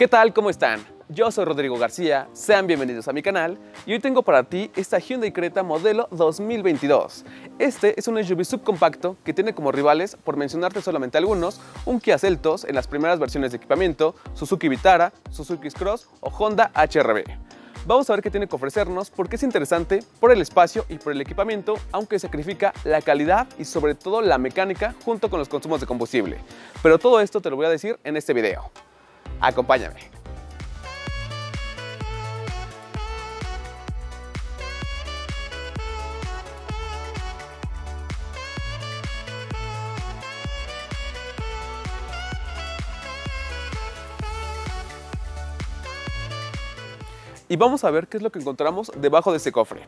¿Qué tal? ¿Cómo están? Yo soy Rodrigo García, sean bienvenidos a mi canal y hoy tengo para ti esta Hyundai Creta modelo 2022. Este es un SUV subcompacto que tiene como rivales, por mencionarte solamente algunos, un Kia Seltos en las primeras versiones de equipamiento, Suzuki Vitara, Suzuki Cross o Honda HRV. Vamos a ver qué tiene que ofrecernos porque es interesante por el espacio y por el equipamiento, aunque sacrifica la calidad y sobre todo la mecánica junto con los consumos de combustible. Pero todo esto te lo voy a decir en este video. Acompáñame. y vamos a ver qué es lo que encontramos debajo de este cofre.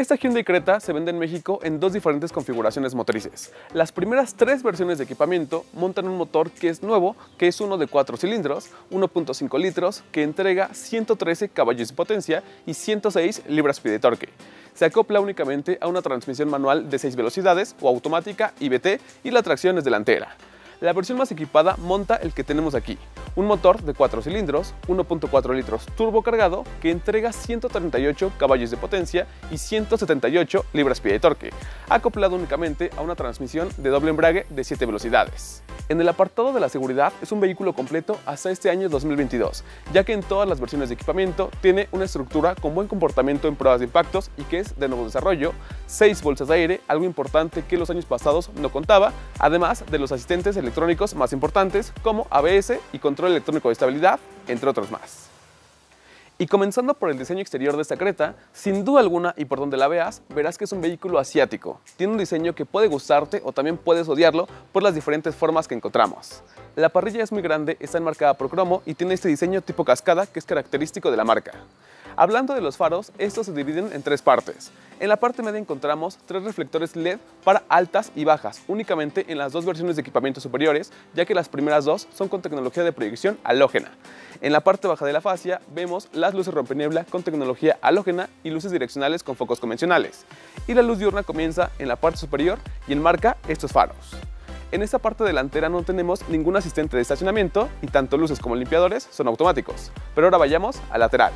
Esta Hyundai Creta se vende en México en dos diferentes configuraciones motrices. Las primeras tres versiones de equipamiento montan un motor que es nuevo, que es uno de 4 cilindros, 1.5 litros, que entrega 113 caballos de potencia y 106 libras-pie de torque. Se acopla únicamente a una transmisión manual de 6 velocidades o automática IBT y la tracción es delantera. La versión más equipada monta el que tenemos aquí, un motor de 4 cilindros, 1.4 litros turbo cargado que entrega 138 caballos de potencia y 178 libras-pie de torque, acoplado únicamente a una transmisión de doble embrague de 7 velocidades. En el apartado de la seguridad es un vehículo completo hasta este año 2022, ya que en todas las versiones de equipamiento tiene una estructura con buen comportamiento en pruebas de impactos y que es de nuevo desarrollo, 6 bolsas de aire, algo importante que los años pasados no contaba, además de los asistentes electrónicos más importantes como ABS y control electrónico de estabilidad, entre otros más. Y comenzando por el diseño exterior de esta Creta, sin duda alguna y por donde la veas, verás que es un vehículo asiático. Tiene un diseño que puede gustarte o también puedes odiarlo por las diferentes formas que encontramos. La parrilla es muy grande, está enmarcada por cromo y tiene este diseño tipo cascada que es característico de la marca. Hablando de los faros, estos se dividen en tres partes. En la parte media encontramos tres reflectores LED para altas y bajas, únicamente en las dos versiones de equipamiento superiores, ya que las primeras dos son con tecnología de proyección halógena. En la parte baja de la fascia vemos las luces rompeniebla con tecnología halógena y luces direccionales con focos convencionales. Y la luz diurna comienza en la parte superior y enmarca estos faros. En esta parte delantera no tenemos ningún asistente de estacionamiento y tanto luces como limpiadores son automáticos. Pero ahora vayamos al lateral.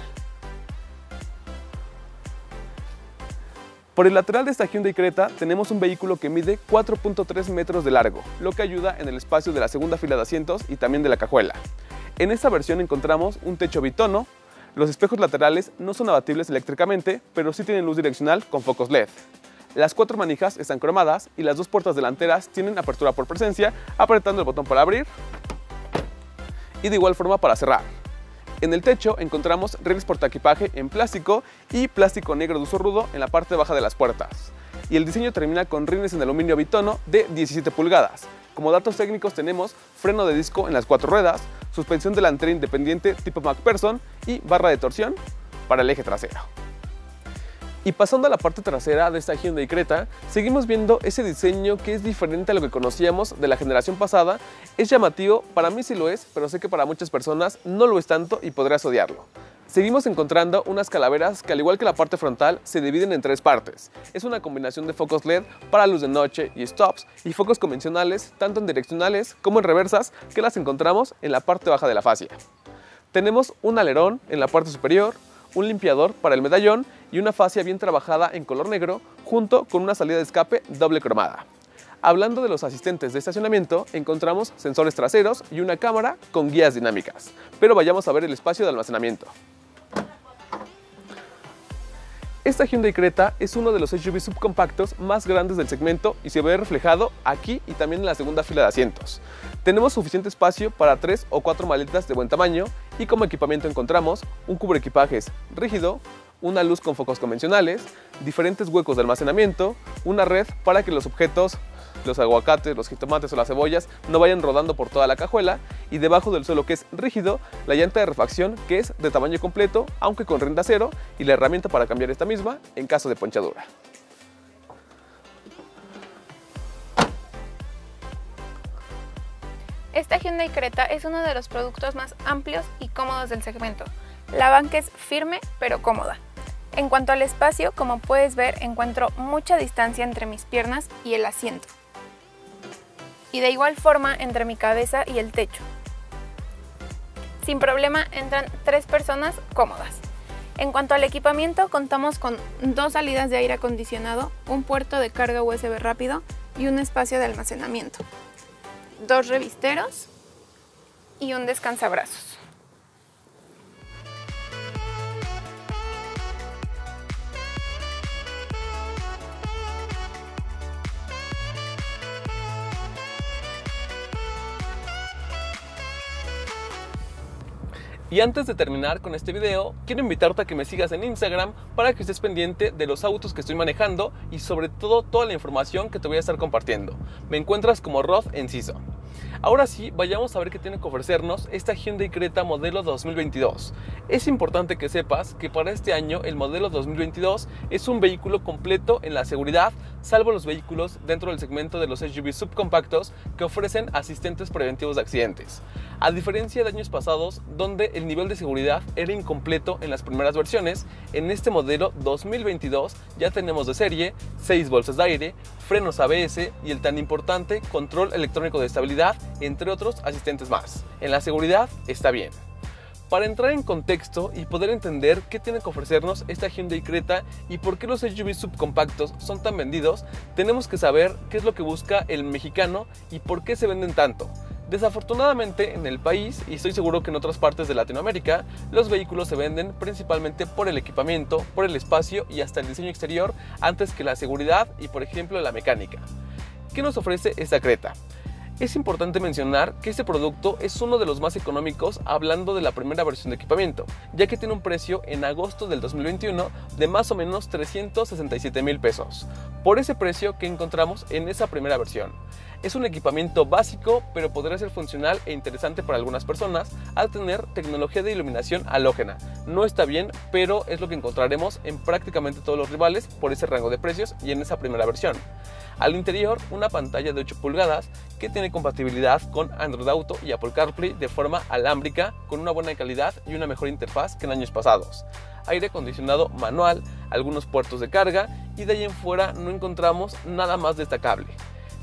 Por el lateral de esta Hyundai Creta tenemos un vehículo que mide 4.3 metros de largo, lo que ayuda en el espacio de la segunda fila de asientos y también de la cajuela. En esta versión encontramos un techo bitono, los espejos laterales no son abatibles eléctricamente, pero sí tienen luz direccional con focos LED. Las cuatro manijas están cromadas y las dos puertas delanteras tienen apertura por presencia, apretando el botón para abrir y de igual forma para cerrar. En el techo encontramos rines equipaje en plástico y plástico negro de uso rudo en la parte baja de las puertas. Y el diseño termina con rines en aluminio bitono de 17 pulgadas. Como datos técnicos tenemos freno de disco en las cuatro ruedas, suspensión delantera independiente tipo MacPherson y barra de torsión para el eje trasero. Y pasando a la parte trasera de esta Hyundai Creta, seguimos viendo ese diseño que es diferente a lo que conocíamos de la generación pasada. Es llamativo, para mí sí lo es, pero sé que para muchas personas no lo es tanto y podrías odiarlo. Seguimos encontrando unas calaveras que al igual que la parte frontal se dividen en tres partes. Es una combinación de focos LED para luz de noche y stops y focos convencionales tanto en direccionales como en reversas que las encontramos en la parte baja de la fascia. Tenemos un alerón en la parte superior, un limpiador para el medallón y una fascia bien trabajada en color negro junto con una salida de escape doble cromada. Hablando de los asistentes de estacionamiento, encontramos sensores traseros y una cámara con guías dinámicas. Pero vayamos a ver el espacio de almacenamiento. Esta Hyundai Creta es uno de los SUV subcompactos más grandes del segmento y se ve reflejado aquí y también en la segunda fila de asientos. Tenemos suficiente espacio para tres o cuatro maletas de buen tamaño y como equipamiento encontramos un cubre equipajes rígido, una luz con focos convencionales, diferentes huecos de almacenamiento, una red para que los objetos los aguacates, los jitomates o las cebollas no vayan rodando por toda la cajuela y debajo del suelo que es rígido, la llanta de refacción que es de tamaño completo aunque con renta cero y la herramienta para cambiar esta misma en caso de ponchadura. Esta Hyundai Creta es uno de los productos más amplios y cómodos del segmento. La banca es firme pero cómoda. En cuanto al espacio, como puedes ver, encuentro mucha distancia entre mis piernas y el asiento. y de igual forma entre mi cabeza y el techo. Sin problema entran tres personas cómodas. En cuanto al equipamiento, contamos con dos salidas de aire acondicionado, un puerto de carga USB rápido y un espacio de almacenamiento, dos revisteros y un descansabrazos. Y antes de terminar con este video, quiero invitarte a que me sigas en Instagram para que estés pendiente de los autos que estoy manejando y sobre todo toda la información que te voy a estar compartiendo. Me encuentras como Rod Enciso. Ahora sí, vayamos a ver qué tiene que ofrecernos esta Hyundai Creta modelo 2022. Es importante que sepas que para este año el modelo 2022 es un vehículo completo en la seguridad, salvo los vehículos dentro del segmento de los SUV subcompactos que ofrecen asistentes preventivos de accidentes. A diferencia de años pasados, donde el nivel de seguridad era incompleto en las primeras versiones, en este modelo 2022 ya tenemos de serie 6 bolsas de aire, frenos ABS y el tan importante control electrónico de estabilidad, entre otros asistentes más. En la seguridad está bien. Para entrar en contexto y poder entender qué tiene que ofrecernos esta Hyundai Creta y por qué los SUV subcompactos son tan vendidos, tenemos que saber qué es lo que busca el mexicano y por qué se venden tanto. Desafortunadamente en el país, y estoy seguro que en otras partes de Latinoamérica, los vehículos se venden principalmente por el equipamiento, por el espacio y hasta el diseño exterior antes que la seguridad y por ejemplo la mecánica. ¿Qué nos ofrece esta Creta? Es importante mencionar que este producto es uno de los más económicos hablando de la primera versión de equipamiento, ya que tiene un precio en agosto del 2021 de más o menos 367 mil pesos, por ese precio que encontramos en esa primera versión. Es un equipamiento básico, pero podría ser funcional e interesante para algunas personas al tener tecnología de iluminación halógena. No está bien, pero es lo que encontraremos en prácticamente todos los rivales por ese rango de precios y en esa primera versión. Al interior, una pantalla de 8 pulgadas que tiene compatibilidad con Android Auto y Apple CarPlay de forma alámbrica, con una buena calidad y una mejor interfaz que en años pasados. Aire acondicionado manual, algunos puertos de carga y de ahí en fuera no encontramos nada más destacable.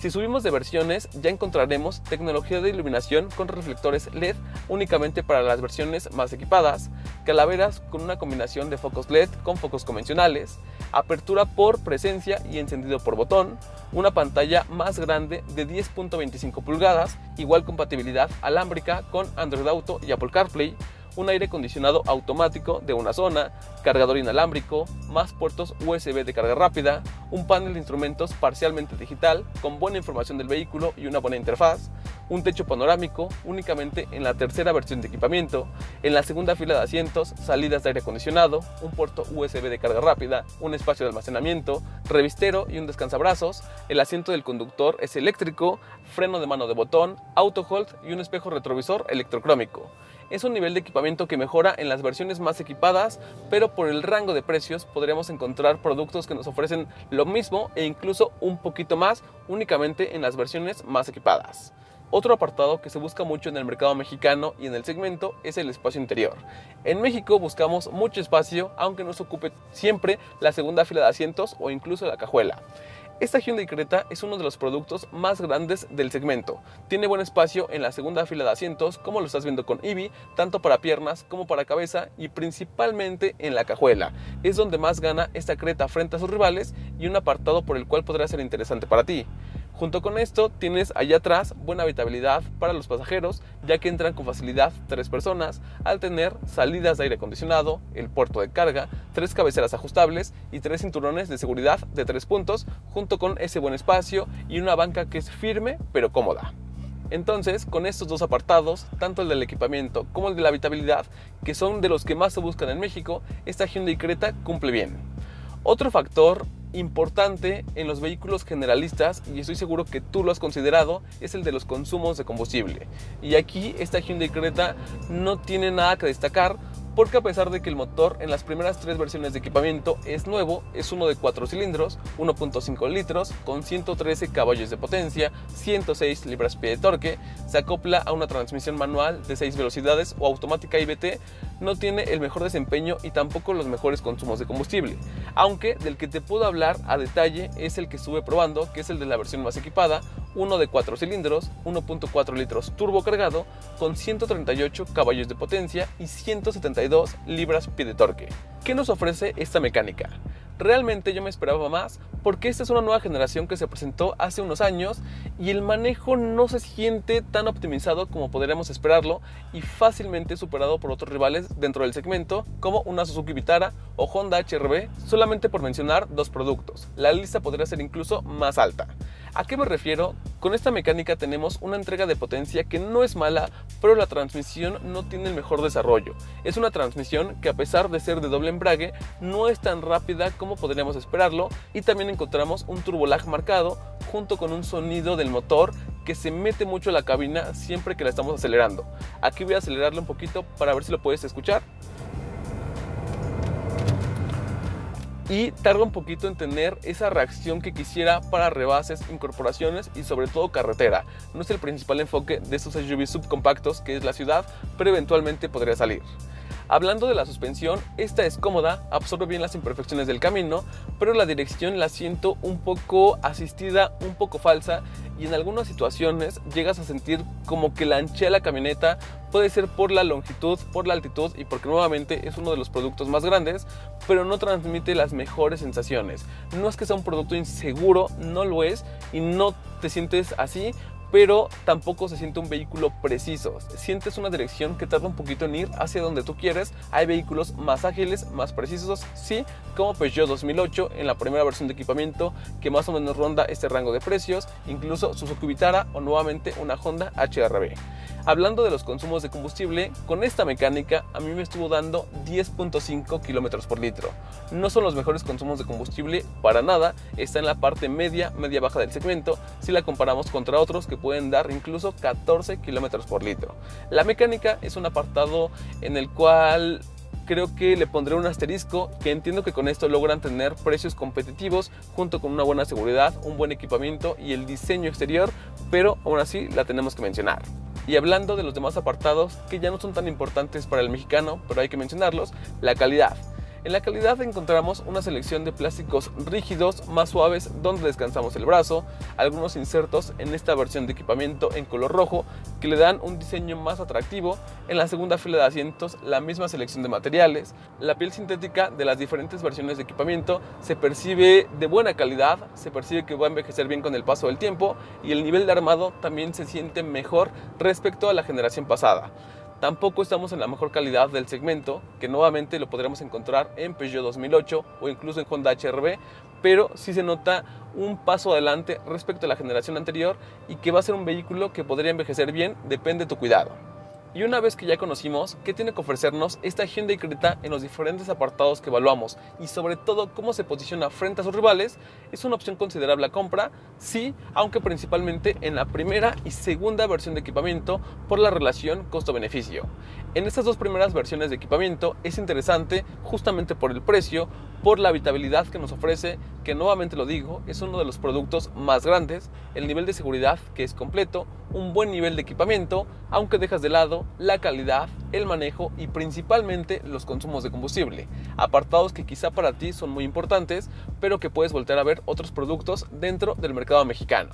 Si subimos de versiones ya encontraremos tecnología de iluminación con reflectores LED únicamente para las versiones más equipadas, calaveras con una combinación de focos LED con focos convencionales, apertura por presencia y encendido por botón, una pantalla más grande de 10.25 pulgadas, igual compatibilidad alámbrica con Android Auto y Apple CarPlay, un aire acondicionado automático de una zona, cargador inalámbrico, más puertos USB de carga rápida, un panel de instrumentos parcialmente digital con buena información del vehículo y una buena interfaz, un techo panorámico únicamente en la tercera versión de equipamiento, en la segunda fila de asientos, salidas de aire acondicionado, un puerto USB de carga rápida, un espacio de almacenamiento, revistero y un descansabrazos, el asiento del conductor es eléctrico, freno de mano de botón, auto hold y un espejo retrovisor electrocrómico es un nivel de equipamiento que mejora en las versiones más equipadas, pero por el rango de precios podríamos encontrar productos que nos ofrecen lo mismo e incluso un poquito más únicamente en las versiones más equipadas. Otro apartado que se busca mucho en el mercado mexicano y en el segmento es el espacio interior. En México buscamos mucho espacio, aunque nos ocupe siempre la segunda fila de asientos o incluso la cajuela. Esta Hyundai Creta es uno de los productos más grandes del segmento. Tiene buen espacio en la segunda fila de asientos, como lo estás viendo con Eevee, tanto para piernas como para cabeza y principalmente en la cajuela. Es donde más gana esta Creta frente a sus rivales y un apartado por el cual podrá ser interesante para ti. Junto con esto tienes allá atrás buena habitabilidad para los pasajeros ya que entran con facilidad tres personas al tener salidas de aire acondicionado, el puerto de carga, tres cabeceras ajustables y tres cinturones de seguridad de tres puntos junto con ese buen espacio y una banca que es firme pero cómoda. Entonces, con estos dos apartados, tanto el del equipamiento como el de la habitabilidad, que son de los que más se buscan en México, esta Hyundai Creta cumple bien. Otro factor importante en los vehículos generalistas, y estoy seguro que tú lo has considerado, es el de los consumos de combustible. Y aquí esta Hyundai Creta no tiene nada que destacar porque a pesar de que el motor en las primeras tres versiones de equipamiento es nuevo, es uno de 4 cilindros, 1.5 litros, con 113 caballos de potencia, 106 libras-pie de torque, se acopla a una transmisión manual de 6 velocidades o automática IBT, no tiene el mejor desempeño y tampoco los mejores consumos de combustible. Aunque del que te puedo hablar a detalle es el que estuve probando, que es el de la versión más equipada, uno de 4 cilindros, 1.4 litros turbo cargado, con 138 caballos de potencia y 172 libras-pie de torque. ¿Qué nos ofrece esta mecánica? Realmente yo me esperaba más porque esta es una nueva generación que se presentó hace unos años y el manejo no se siente tan optimizado como podríamos esperarlo y fácilmente superado por otros rivales dentro del segmento como una Suzuki Vitara o Honda HRB, solamente por mencionar dos productos. La lista podría ser incluso más alta. ¿A qué me refiero? Con esta mecánica tenemos una entrega de potencia que no es mala, pero la transmisión no tiene el mejor desarrollo. Es una transmisión que a pesar de ser de doble embrague, no es tan rápida como podríamos esperarlo y también encontramos un turbolag marcado junto con un sonido del motor que se mete mucho en la cabina siempre que la estamos acelerando. Aquí voy a acelerarlo un poquito para ver si lo puedes escuchar. Y tarda un poquito en tener esa reacción que quisiera para rebases, incorporaciones y sobre todo carretera. No es el principal enfoque de estos SUV subcompactos que es la ciudad, pero eventualmente podría salir. Hablando de la suspensión, esta es cómoda, absorbe bien las imperfecciones del camino, pero la dirección la siento un poco asistida, un poco falsa y en algunas situaciones llegas a sentir como que la anchea la camioneta puede ser por la longitud, por la altitud y porque nuevamente es uno de los productos más grandes, pero no transmite las mejores sensaciones. No es que sea un producto inseguro, no lo es y no te sientes así, pero tampoco se siente un vehículo preciso. Sientes una dirección que tarda un poquito en ir hacia donde tú quieres. Hay vehículos más ágiles, más precisos, sí, como Peugeot 2008 en la primera versión de equipamiento que más o menos ronda este rango de precios, incluso Suzuki Vitara o nuevamente una Honda HRB. Hablando de los consumos de combustible, con esta mecánica a mí me estuvo dando 10.5 kilómetros por litro. No son los mejores consumos de combustible para nada, está en la parte media, media baja del segmento, si la comparamos contra otros que pueden dar incluso 14 kilómetros por litro. La mecánica es un apartado en el cual creo que le pondré un asterisco que entiendo que con esto logran tener precios competitivos junto con una buena seguridad, un buen equipamiento y el diseño exterior, pero aún así la tenemos que mencionar. Y hablando de los demás apartados que ya no son tan importantes para el mexicano, pero hay que mencionarlos, la calidad. En la calidad encontramos una selección de plásticos rígidos más suaves donde descansamos el brazo, algunos insertos en esta versión de equipamiento en color rojo que le dan un diseño más atractivo, en la segunda fila de asientos la misma selección de materiales, la piel sintética de las diferentes versiones de equipamiento se percibe de buena calidad, se percibe que va a envejecer bien con el paso del tiempo y el nivel de armado también se siente mejor respecto a la generación pasada. Tampoco estamos en la mejor calidad del segmento, que nuevamente lo podremos encontrar en Peugeot 2008 o incluso en Honda HRB, pero sí se nota un paso adelante respecto a la generación anterior y que va a ser un vehículo que podría envejecer bien, depende de tu cuidado. Y una vez que ya conocimos qué tiene que ofrecernos esta Hyundai Creta en los diferentes apartados que evaluamos y sobre todo cómo se posiciona frente a sus rivales, es una opción considerable a compra, sí, aunque principalmente en la primera y segunda versión de equipamiento por la relación costo-beneficio. En estas dos primeras versiones de equipamiento es interesante justamente por el precio, por la habitabilidad que nos ofrece, que nuevamente lo digo, es uno de los productos más grandes, el nivel de seguridad que es completo, un buen nivel de equipamiento, aunque dejas de lado la calidad, el manejo y principalmente los consumos de combustible, apartados que quizá para ti son muy importantes, pero que puedes volver a ver otros productos dentro del mercado mexicano.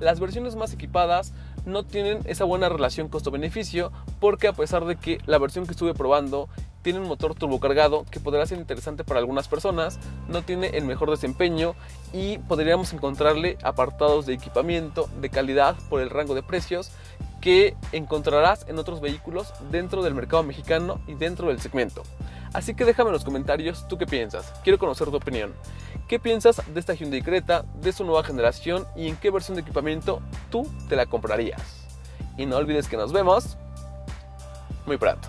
Las versiones más equipadas no tienen esa buena relación costo-beneficio porque a pesar de que la versión que estuve probando tiene un motor turbocargado que podrá ser interesante para algunas personas, no tiene el mejor desempeño y podríamos encontrarle apartados de equipamiento de calidad por el rango de precios que encontrarás en otros vehículos dentro del mercado mexicano y dentro del segmento. Así que déjame en los comentarios tú qué piensas, quiero conocer tu opinión. ¿Qué piensas de esta Hyundai Creta, de su nueva generación y en qué versión de equipamiento tú te la comprarías? Y no olvides que nos vemos muy pronto.